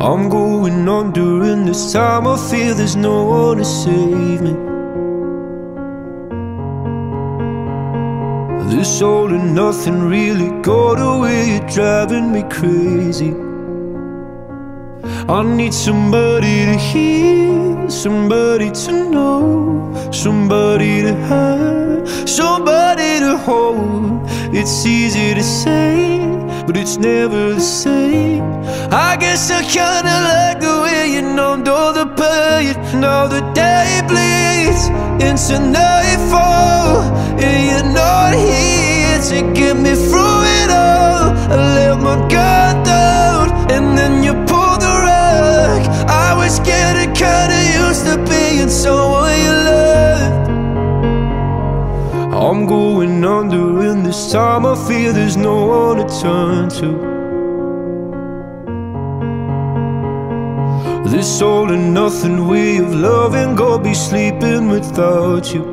I'm going on during this time. I feel there's no one to save me. This all and nothing really got away, you're driving me crazy. I need somebody to hear, somebody to know, somebody to have, somebody to hold. It's easy to say, but it's never the same. I guess I kinda like the way you numbed all the pain. Now the day bleeds into nightfall, and you're not here to get me through someone you loved. I'm going under, and this time I feel there's no one to turn to. This all and nothing way of loving, go be sleeping without you.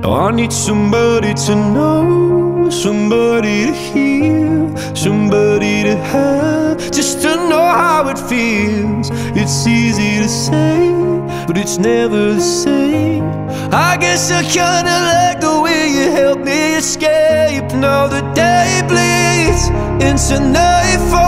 Now I need somebody to know, somebody to hear, somebody to have, just to know how it feels. It's easy to say, but it's never the same. I guess I kinda like the way you help me escape. Now the day bleeds into nightfall,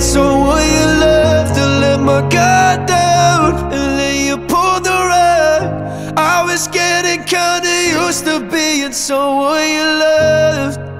being someone you loved. To let my guard down, and then you pulled the rug. I was getting kinda used to being someone you loved.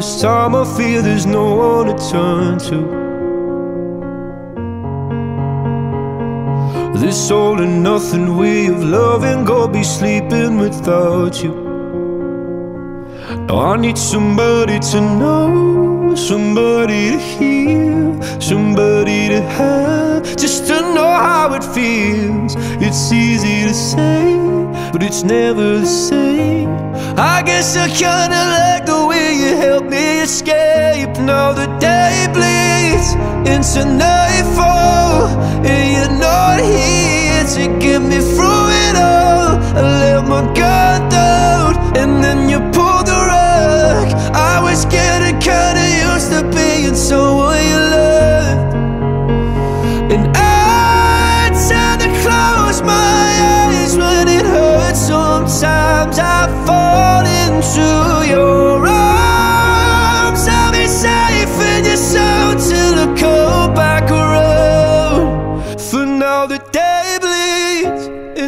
this time I feel there's no one to turn to. This all and nothing way of loving, go be sleeping without you. Now I need somebody to know, somebody to hear, somebody to have, just to know how it feels. It's easy to say, but it's never the same. I guess I kinda like help me escape. Now the day bleeds into nightfall, and you're not here to get me through it all. I let my guard down, and then you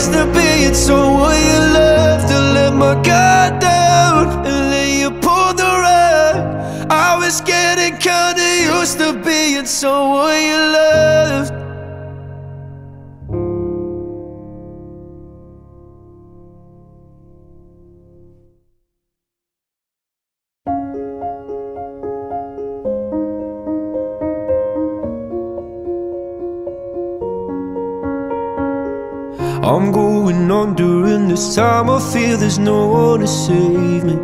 used to being someone you love. To let my guard down, and then you pulled the rug. I was getting kinda used to being someone you loved. I'm going on during this time. I feel there's no one to save me.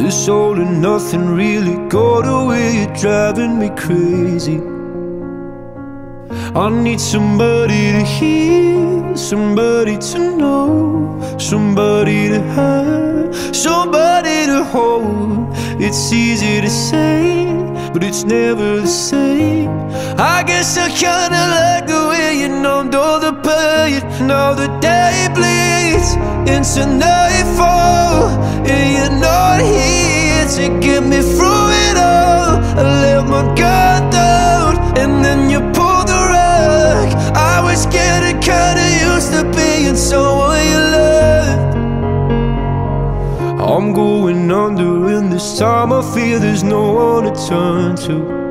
This all and nothing really got away, you're driving me crazy. I need somebody to hear, somebody to know, somebody to have, somebody to hold. It's easy to say, but it's never the same. I guess I kinda like the way you numbed all the pain. Now the day bleeds into nightfall, and you're not here to get going under, and this time I feel there's no one to turn to.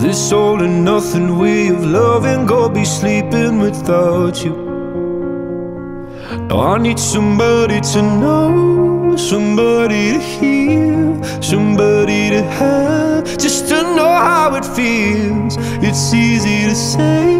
This all and nothing way of loving, go be sleeping without you. Now I need somebody to know, somebody to hear, somebody to have, just to know how it feels. It's easy to say,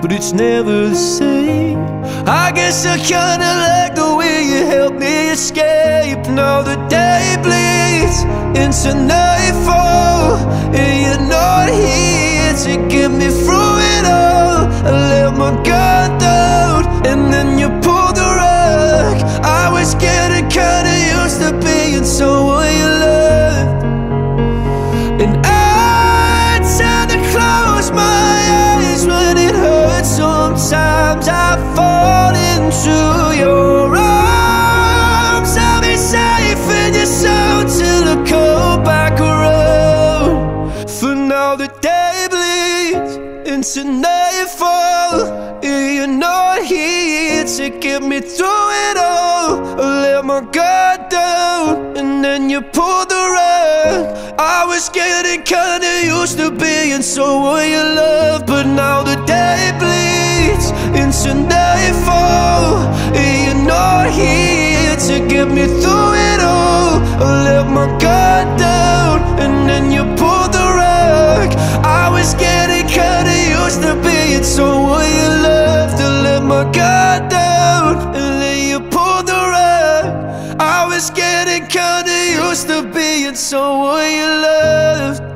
but it's never the same. I guess I kinda like the way you help me escape. Now the day bleeds into nightfall, and you're not here to get me through it all. I let my guard down, and then you nightfall. You're not here to get me through it all. I let my guard down, and then you pulled the rug. I was getting kinda used to being someone you love, but now the day bleeds into nightfall. You're not here to get me through it all. I let my guard down, and then you pulled the rug. I was getting used to being someone you love. To let my guard down, and then you pulled the rug. I was getting kinda used to being someone you loved.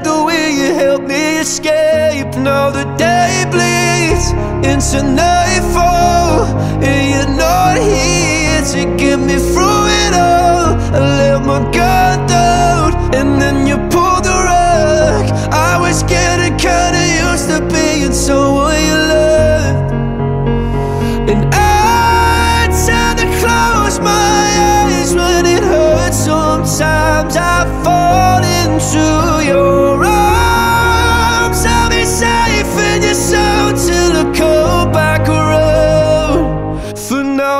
help me escape. Now the day bleeds into nightfall, and you're not here to get me through it all. I let my guard down,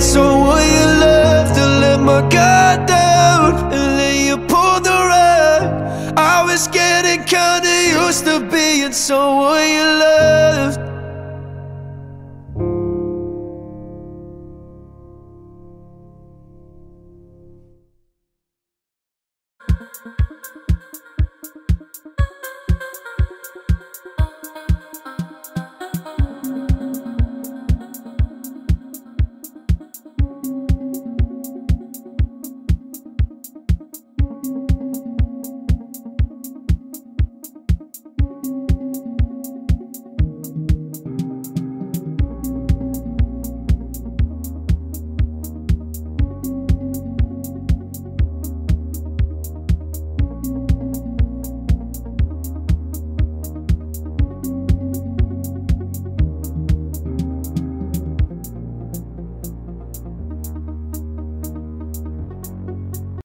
it So will you love to let my guard down And then you pulled the rug. I was getting kinda used to being someone you loved Thank